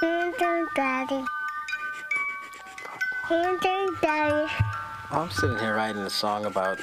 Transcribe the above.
Hindu Daddy. Hindu Daddy. I'm sitting here writing a song about